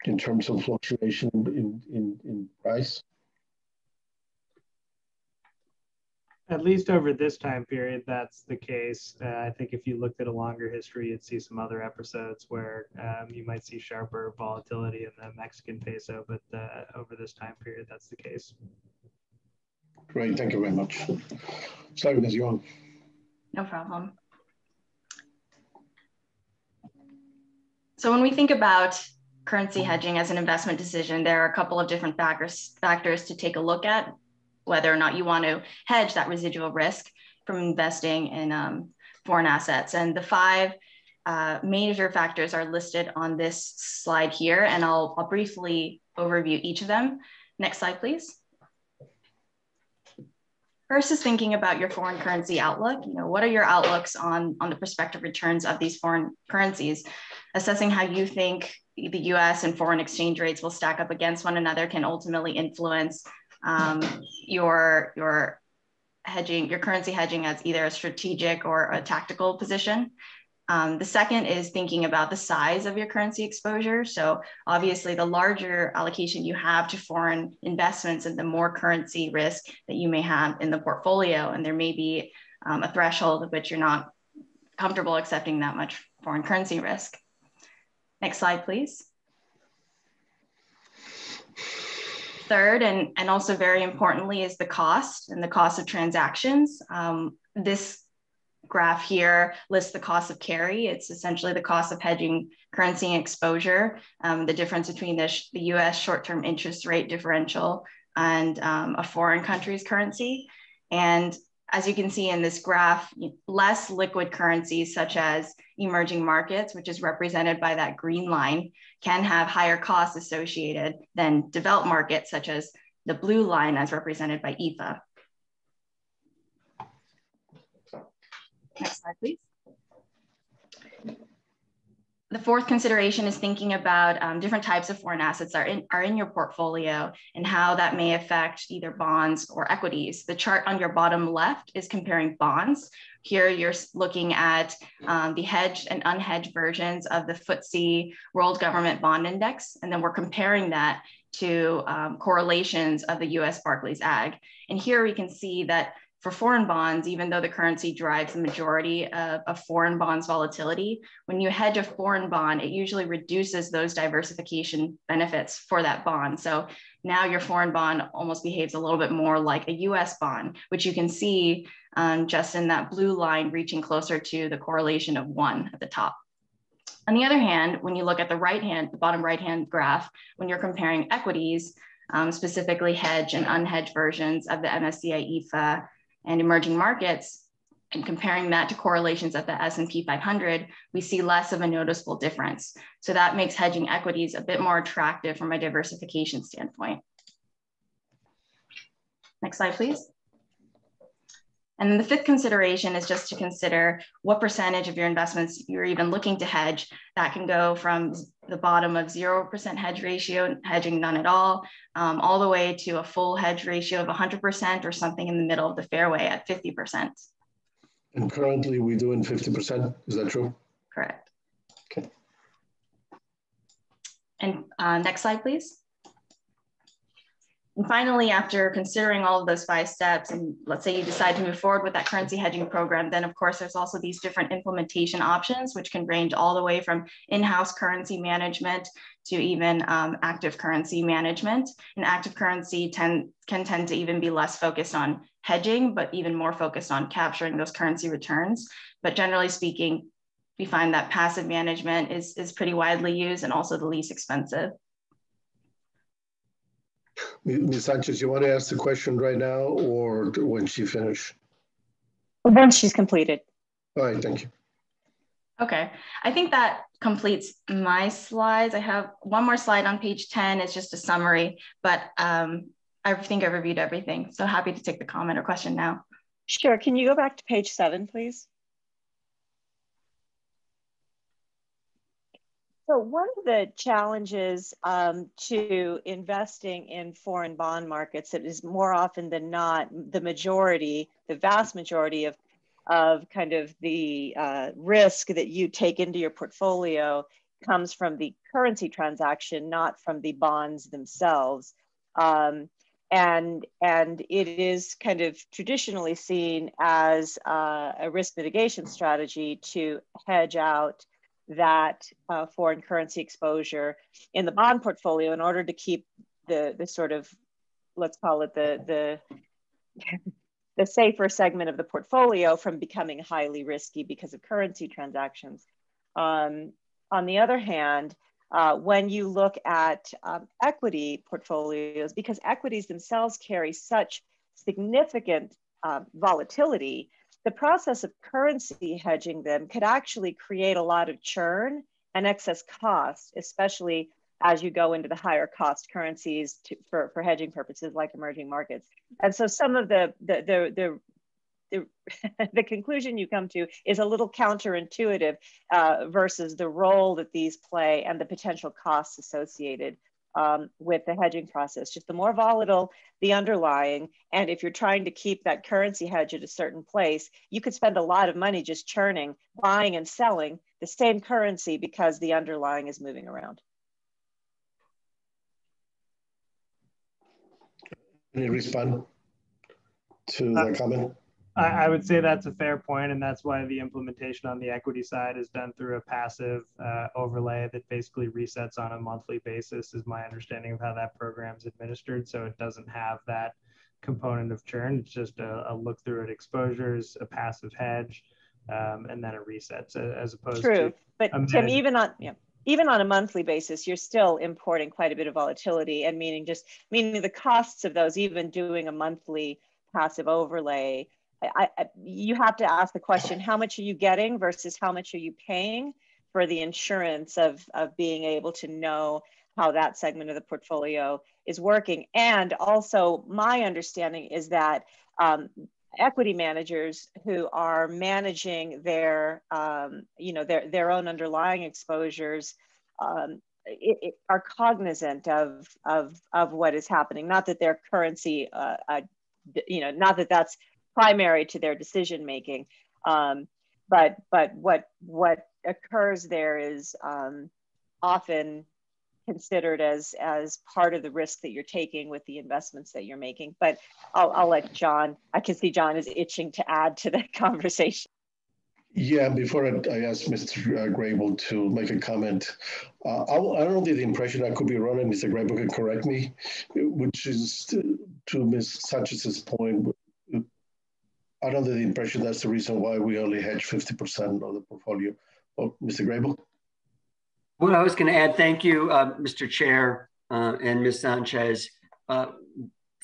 in terms of fluctuation in, in, in price? At least over this time period, that's the case. Uh, I think if you looked at a longer history, you'd see some other episodes where um, you might see sharper volatility in the Mexican peso, but uh, over this time period, that's the case. Great, thank you very much. Sorry, Ms. Yuen. No problem. So when we think about currency hedging as an investment decision, there are a couple of different factors, factors to take a look at, whether or not you want to hedge that residual risk from investing in um, foreign assets. And the five uh, major factors are listed on this slide here, and I'll, I'll briefly overview each of them. Next slide, please. First is thinking about your foreign currency outlook. You know, what are your outlooks on, on the prospective returns of these foreign currencies? Assessing how you think the US and foreign exchange rates will stack up against one another can ultimately influence um, your, your hedging, your currency hedging as either a strategic or a tactical position. Um, the second is thinking about the size of your currency exposure. So obviously the larger allocation you have to foreign investments and the more currency risk that you may have in the portfolio. And there may be um, a threshold at which you're not comfortable accepting that much foreign currency risk. Next slide, please. Third, and, and also very importantly, is the cost and the cost of transactions. Um, this graph here lists the cost of carry. It's essentially the cost of hedging currency exposure, um, the difference between the, the US short-term interest rate differential and um, a foreign country's currency. And as you can see in this graph, less liquid currencies such as emerging markets, which is represented by that green line, can have higher costs associated than developed markets such as the blue line as represented by EAFE. Next slide, please. The fourth consideration is thinking about um, different types of foreign assets are in, are in your portfolio and how that may affect either bonds or equities. The chart on your bottom left is comparing bonds. Here you're looking at um, the hedged and unhedged versions of the FTSE World Government Bond Index, and then we're comparing that to um, correlations of the US Barclays Ag. And here we can see that for foreign bonds, even though the currency drives the majority of, of, foreign bonds volatility, when you hedge a foreign bond, it usually reduces those diversification benefits for that bond. So now your foreign bond almost behaves a little bit more like a US bond, which you can see um, just in that blue line reaching closer to the correlation of one at the top. On the other hand, when you look at the right hand, the bottom right hand graph, when you're comparing equities, um, specifically hedge and unhedged versions of the MSCI EAFE and emerging markets and comparing that to correlations at the S&P 500, we see less of a noticeable difference. So that makes hedging equities a bit more attractive from a diversification standpoint. Next slide, please. And then the fifth consideration is just to consider what percentage of your investments you're even looking to hedge. That can go from the bottom of 0% hedge ratio, hedging none at all, um, all the way to a full hedge ratio of 100% or something in the middle of the fairway at 50%. And currently we're doing 50%, is that true? Correct. Okay. And uh, next slide, please. And finally, after considering all of those five steps, and let's say you decide to move forward with that currency hedging program, then of course there's also these different implementation options, which can range all the way from in-house currency management to even um, active currency management. And active currency tend, can tend to even be less focused on hedging, but even more focused on capturing those currency returns. But generally speaking, we find that passive management is, is pretty widely used and also the least expensive. Ms. Sanchez, you want to ask the question right now or when she finish? Once she's completed. All right, thank you. Okay, I think that completes my slides. I have one more slide on page 10. It's just a summary, but um, I think I reviewed everything. So happy to take the comment or question now. Sure, can you go back to page seven, please? So one of the challenges um, to investing in foreign bond markets that is more often than not the majority, the vast majority of, of kind of the uh, risk that you take into your portfolio comes from the currency transaction, not from the bonds themselves. Um, and, and it is kind of traditionally seen as uh, a risk mitigation strategy to hedge out that uh, foreign currency exposure in the bond portfolio in order to keep the, the sort of, let's call it the, the, the safer segment of the portfolio from becoming highly risky because of currency transactions. Um, on the other hand, uh, when you look at um, equity portfolios, because equities themselves carry such significant uh, volatility, the process of currency hedging them could actually create a lot of churn and excess cost, especially as you go into the higher cost currencies to, for, for hedging purposes like emerging markets. And so some of the, the, the, the the, conclusion you come to is a little counterintuitive uh, versus the role that these play and the potential costs associated um, with the hedging process. Just the more volatile the underlying, and if you're trying to keep that currency hedge at a certain place, you could spend a lot of money just churning, buying and selling the same currency because the underlying is moving around. Any respond to that comment? I, I, would say that's a fair point, and that's why the implementation on the equity side is done through a passive uh, overlay that basically resets on a monthly basis. Is my understanding of how that program is administered, so it doesn't have that component of churn. It's just a, a look through at exposures, a passive hedge, um, and then it resets as opposed True. to. But Tim, even on yeah even on a monthly basis, you're still importing quite a bit of volatility and meaning just meaning the costs of those, even doing a monthly passive overlay I, you have to ask the question how much are you getting versus how much are you paying for the insurance of, of being able to know how that segment of the portfolio is working. And also, my understanding is that um, equity managers who are managing their, um, you know, their, their own underlying exposures um, it, it are cognizant of, of, of what is happening. Not that their currency, uh, uh, you know, not that that's primary to their decision making. Um, but but what what occurs there is um, often considered as as part of the risk that you're taking with the investments that you're making. But I'll, I'll let John. I can see John is itching to add to the conversation. Yeah, before I, I ask Mr. Grabel to make a comment, uh, I, I don't get the impression I could be wrong, and Mr. Grabel can correct me, which is to, to Ms. Sanchez's point, I'm under the impression that's the reason why we only hedge 50% of the portfolio. Oh, Mr. Grabel? Well, I was going to add, thank you, uh, Mr. Chair uh, and Ms. Sanchez. Uh,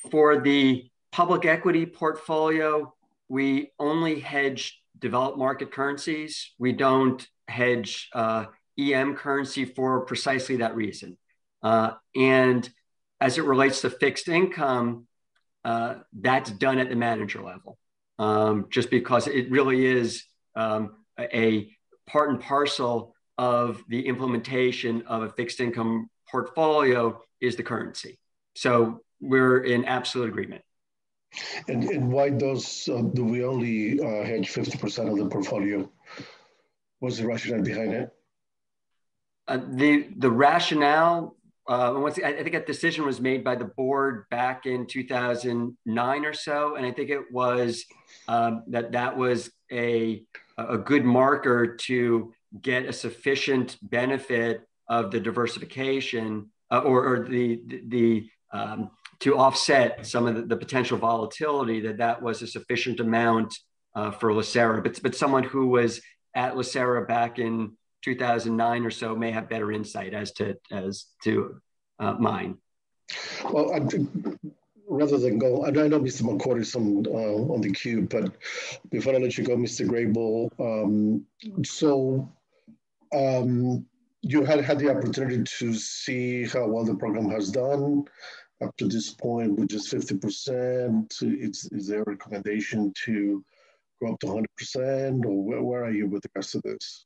for the public equity portfolio, we only hedge developed market currencies. We don't hedge uh, EM currency for precisely that reason. Uh, and as it relates to fixed income, uh, that's done at the manager level um, just because it really is um, a part and parcel of the implementation of a fixed income portfolio is the currency. So we're in absolute agreement. And, and why does uh, do we only uh, hedge 50% of the portfolio? What's the rationale behind it? Uh, the the rationale uh, once I think that decision was made by the board back in 2009 or so, and I think it was um, that that was a a good marker to get a sufficient benefit of the diversification uh, or, or, the the um, to offset some of the, the, potential volatility that that was a sufficient amount uh, for LACERA. But but someone who was at LACERA back in 2009 or so may have better insight as to as to uh, mine. Well, I, rather than go, I know Mr. McCourt is on uh, on the queue, but before I let you go, Mr. Grabel, um, so um, you had had the opportunity to see how well the program has done up to this point, which is 50%. It's, is there a recommendation to go up to 100%, or where, where are you with the rest of this?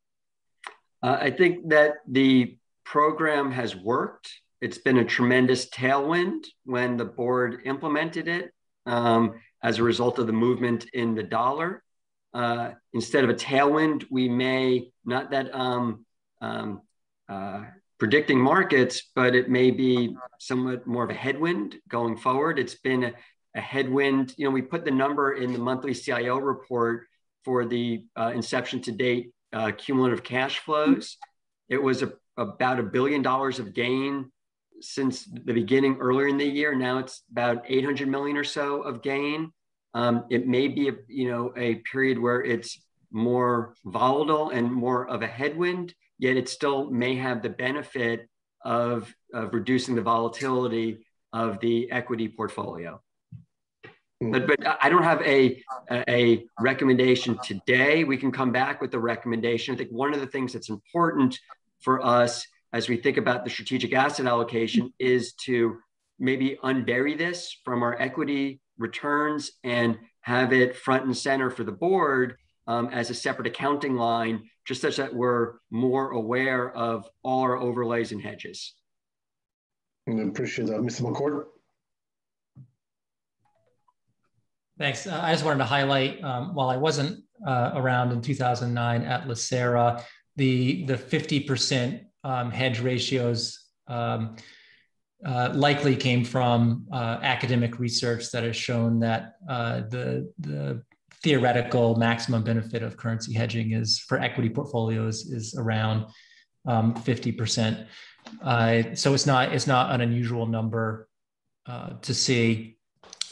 Uh, I think that the program has worked. It's been a tremendous tailwind when the board implemented it um, as a result of the movement in the dollar. Uh, instead of a tailwind, we may, not that um, um, uh, predicting markets, but it may be somewhat more of a headwind going forward. It's been a, a headwind. You know, we put the number in the monthly CIO report for the uh, inception to date uh, cumulative cash flows. It was a, about a billion dollars of gain since the beginning earlier in the year. Now it's about 800 million or so of gain. Um, it may be a, you know a period where it's more volatile and more of a headwind, yet it still may have the benefit of, of reducing the volatility of the equity portfolio. But, but I don't have a, a recommendation today. We can come back with the recommendation. I think one of the things that's important for us as we think about the strategic asset allocation is to maybe unbury this from our equity returns and have it front and center for the board um, as a separate accounting line, just such that we're more aware of all our overlays and hedges. I appreciate that. Mr. McCourt? Thanks. Uh, I just wanted to highlight, um, while I wasn't uh, around in 2009 at LACERA, the, the 50% um, hedge ratios um, uh, likely came from uh, academic research that has shown that uh, the, the theoretical maximum benefit of currency hedging is for equity portfolios is around 50%. Um, uh, so it's not, it's not an unusual number to see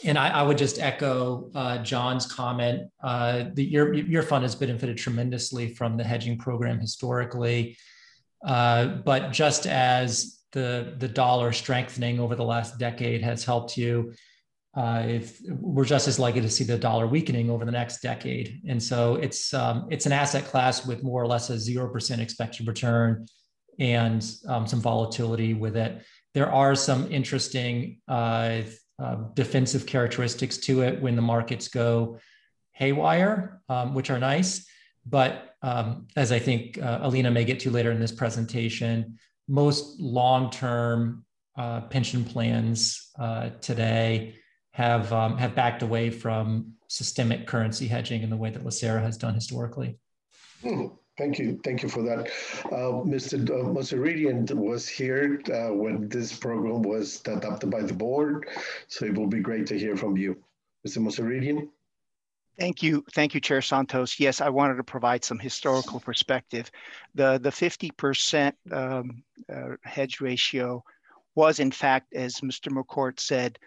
and I, I, would just echo uh, John's comment. Uh, the, your, your fund has benefited tremendously from the hedging program historically. Uh, but just as the, the dollar strengthening over the last decade has helped you, uh, if we're just as likely to see the dollar weakening over the next decade. And so it's, um, it's an asset class with more or less a 0% expected return and um, some volatility with it. There are some interesting uh, um, defensive characteristics to it when the markets go haywire, um, which are nice. But um, as I think uh, Alina may get to later in this presentation, most long-term uh, pension plans uh, today have um, have backed away from systemic currency hedging in the way that LACERA has done historically. Hmm. Thank you. Thank you for that. Uh, Mr. Mahseredjian was here uh, when this program was adopted by the board, so it will be great to hear from you. Mr. Mahseredjian? Thank you. Thank you, Chair Santos. Yes, I wanted to provide some historical perspective. The, the 50% um, uh, hedge ratio was, in fact, as Mr. McCourt said,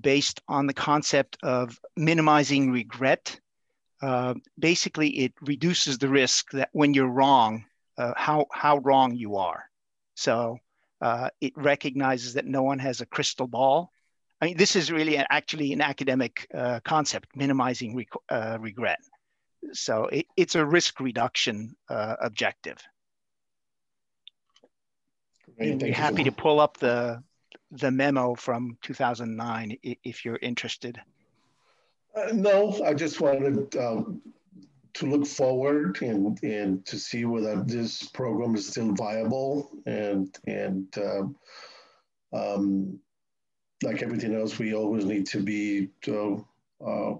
based on the concept of minimizing regret uh, basically it reduces the risk that when you're wrong, uh, how, how wrong you are. So uh, it recognizes that no one has a crystal ball. I mean, this is really actually an academic uh, concept, minimizing re uh, regret. So it, it's a risk reduction objective. Great, be happy to pull up the the memo from 2009 if you're interested. Uh, no, I just wanted um, to look forward and, and to see whether this program is still viable. And, and um, um, like everything else, we always need to be uh,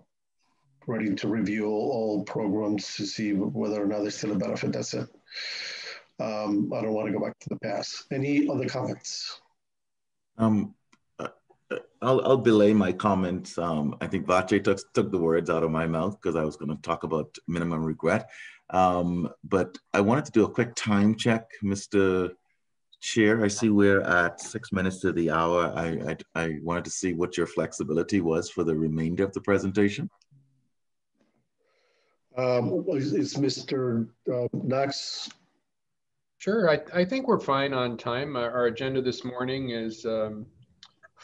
ready to review all programs to see whether or not there's still a benefit. That's it. Um, I don't want to go back to the past. Any other comments? Um, uh, I'll, I'll belay my comments. Um, I think Vache took, took the words out of my mouth because I was going to talk about minimum regret. Um, but I wanted to do a quick time check, Mr. Chair. I see we're at six minutes to the hour. I, I, I wanted to see what your flexibility was for the remainder of the presentation. Um, is, is Mr. Uh, Knox? Sure, I, I think we're fine on time. Our, our agenda this morning is um,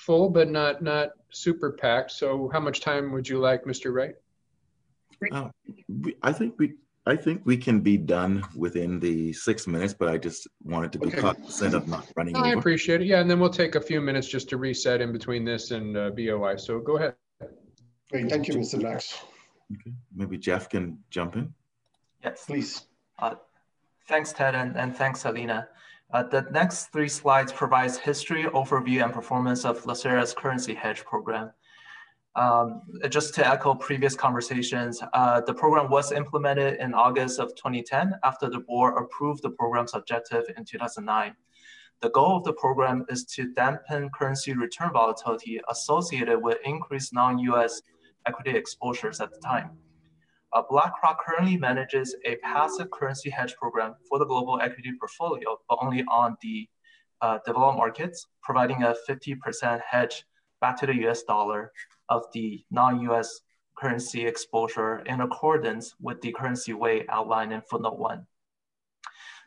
full, but not not super packed. So how much time would you like, Mr. Wright? Uh, I think we I think we can be done within the six minutes, but I just wanted to be okay. cognizant of not running I appreciate it. Yeah, and then we'll take a few minutes just to reset in between this and uh, BOI. So go ahead. Great, thank you, Mr. Knox. Okay, maybe Jeff can jump in. Yes, please. Uh, thanks, Ted, and, and thanks, Alina. Uh, the next three slides provides history, overview, and performance of LACERA's currency hedge program. Um, just to echo previous conversations, uh, the program was implemented in August of 2010 after the board approved the program's objective in 2009. The goal of the program is to dampen currency return volatility associated with increased non-US equity exposures at the time. Uh, BlackRock currently manages a passive currency hedge program for the global equity portfolio, but only on the uh, developed markets, providing a 50% hedge back to the US dollar of the non-US currency exposure in accordance with the currency weight outlined in footnote one.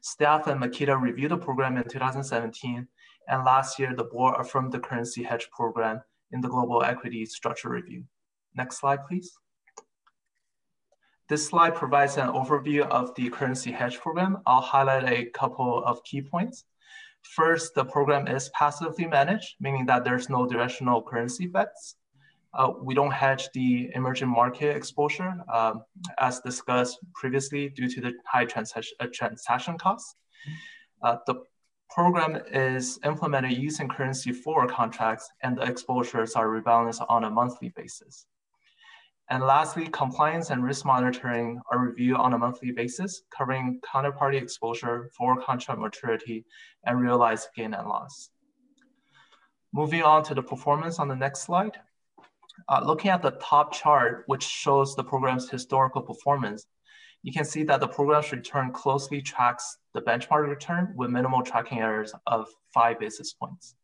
Staff and Meketa reviewed the program in 2017, and last year the board affirmed the currency hedge program in the global equity structure review. Next slide, please. This slide provides an overview of the currency hedge program. I'll highlight a couple of key points. First, the program is passively managed, meaning that there's no directional currency bets. Uh, we don't hedge the emerging market exposure, um, as discussed previously, due to the high transaction, uh, transaction costs. Uh, the program is implemented using currency forward contracts, and the exposures are rebalanced on a monthly basis. And lastly, compliance and risk monitoring are reviewed on a monthly basis, covering counterparty exposure, forward contract maturity, and realized gain and loss. Moving on to the performance on the next slide. Uh, looking at the top chart, which shows the program's historical performance, you can see that the program's return closely tracks the benchmark return with minimal tracking errors of five basis points.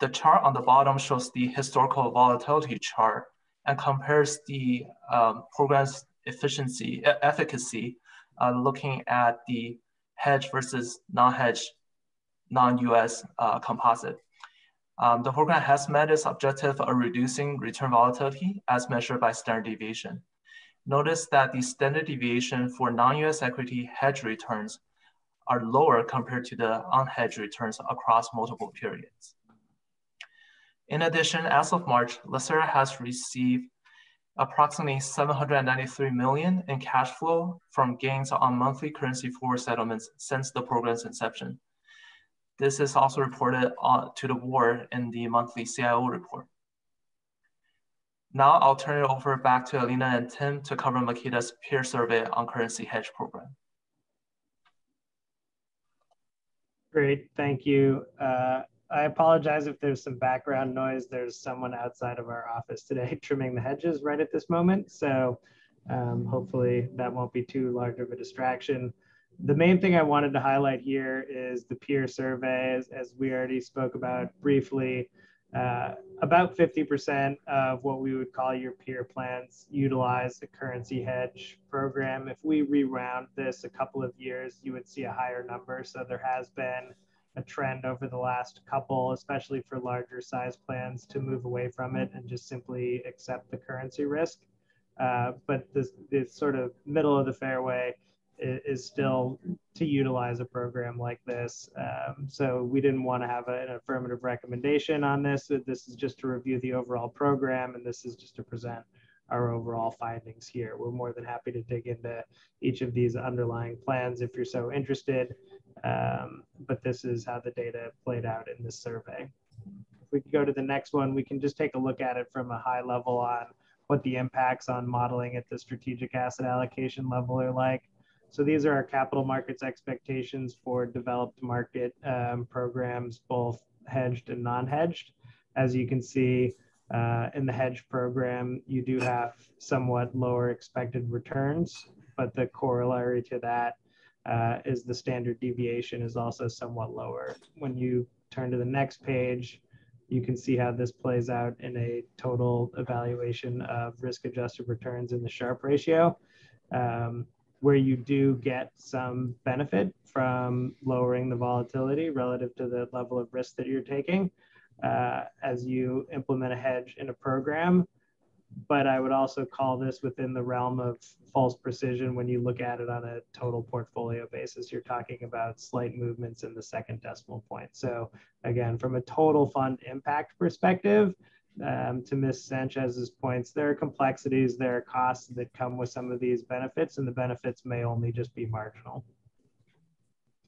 The chart on the bottom shows the historical volatility chart and compares the um, program's efficiency, efficacy, uh, looking at the hedge versus non-hedge, non-US uh, composite. Um, the program has met its objective of reducing return volatility as measured by standard deviation. Notice that the standard deviation for non-US equity hedge returns are lower compared to the unhedged returns across multiple periods. In addition, as of March, LACERA has received approximately 793 million in cash flow from gains on monthly currency forward settlements since the program's inception. This is also reported to the board in the monthly CIO report. Now I'll turn it over back to Alina and Tim to cover Meketa's peer survey on currency hedge program. Great, thank you. Uh, I apologize if there's some background noise. There's someone outside of our office today trimming the hedges right at this moment. So um, hopefully that won't be too large of a distraction. The main thing I wanted to highlight here is the peer survey, as, as we already spoke about briefly. Uh, about 50% of what we would call your peer plans utilize the currency hedge program. If we reround this a couple of years, you would see a higher number. So there has been a trend over the last couple, especially for larger size plans, to move away from it and just simply accept the currency risk. Uh, but this, this sort of middle of the fairway is, is, still to utilize a program like this. Um, so we didn't want to have a, an affirmative recommendation on this. This is just to review the overall program, and this is just to present our overall findings here. We're more than happy to dig into each of these underlying plans if you're so interested. Um, but this is how the data played out in this survey. If we go to the next one, we can just take a look at it from a high level on what the impacts on modeling at the strategic asset allocation level are like. So these are our capital markets expectations for developed market um, programs, both hedged and non-hedged. As you can see uh, in the hedge program, you do have somewhat lower expected returns, but the corollary to that uh, is the standard deviation is also somewhat lower. When you turn to the next page, you can see how this plays out in a total evaluation of risk adjusted returns in the Sharpe ratio, um, where you do get some benefit from lowering the volatility relative to the level of risk that you're taking uh, as you implement a hedge in a program but I would also call this within the realm of false precision when you look at it on a total portfolio basis. You're talking about slight movements in the second decimal point. So again, from a total fund impact perspective, um, to Ms. Sanchez's points, there are complexities, there are costs that come with some of these benefits, and the benefits may only just be marginal.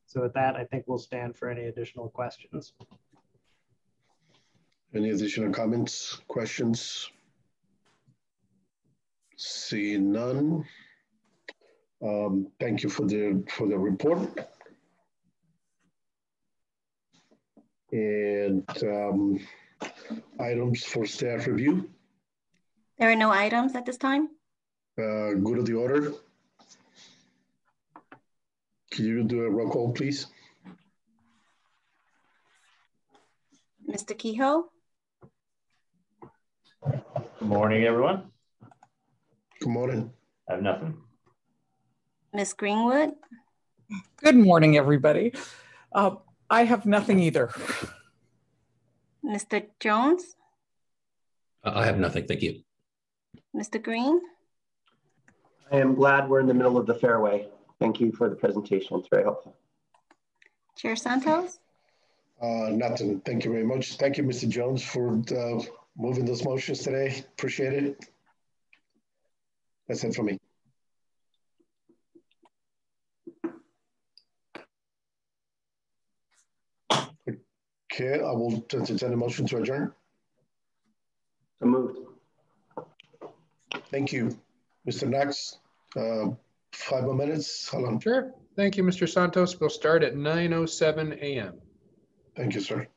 So with that, I think we'll stand for any additional questions. Any additional comments, questions? See none. Um, thank you for the for the report. And um, items for staff review. There are no items at this time. Uh, go to the order. Can you do a roll call, please? Mr. Kehoe? Good morning, everyone. Good morning. I have nothing. Ms. Greenwood? Good morning, everybody. Uh, I have nothing either. Mr. Jones? Uh, I have nothing. Thank you. Mr. Green? I am glad we're in the middle of the fairway. Thank you for the presentation. It's very helpful. Chair Santos? Uh, nothing. Thank you very much. Thank you, Mr. Jones, for uh, moving those motions today. Appreciate it. That's it for me. Okay, I will entertain a motion to adjourn. So moved. Thank you. Mr. Knox, uh, five more minutes. Hold on. Sure. Thank you, Mr. Santos. We'll start at 9.07 a.m. Thank you, sir.